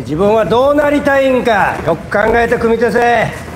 自分はどうなりたいんかよく考えて組み立てせ。